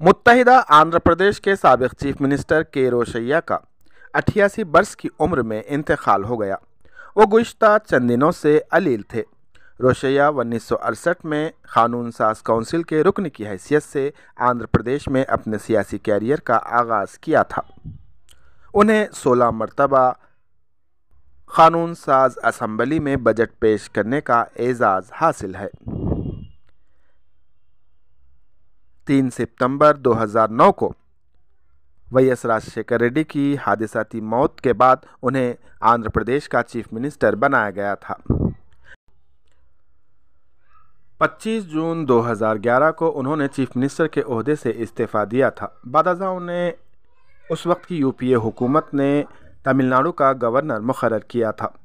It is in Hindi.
मुत्तहिदा आंध्र प्रदेश के सबक चीफ मिनिस्टर के रोशैया का अठासी वर्ष की उम्र में इंतकाल हो गया। वो गुज्त चंद दिनों से अलील थे। रोशैया उन्नीस सौ अड़सठ में कानून साज काउंसिल के रुकन की हैसियत से आंध्र प्रदेश में अपने सियासी कैरियर का आगाज़ किया था। उन्हें 16 मरतबा कानून साज असम्बली में बजट पेश करने का एज़ाज़ हासिल है। तीन सितंबर 2009 को। वही एस राजशेखर रेड्डी की हादसाती मौत के बाद उन्हें आंध्र प्रदेश का चीफ मिनिस्टर बनाया गया था। 25 जून 2011 को उन्होंने चीफ मिनिस्टर के अहदे से इस्तीफ़ा दिया था। बादजा उन्हें उस वक्त की यूपीए हुकूमत ने तमिलनाडु का गवर्नर मुकर किया था।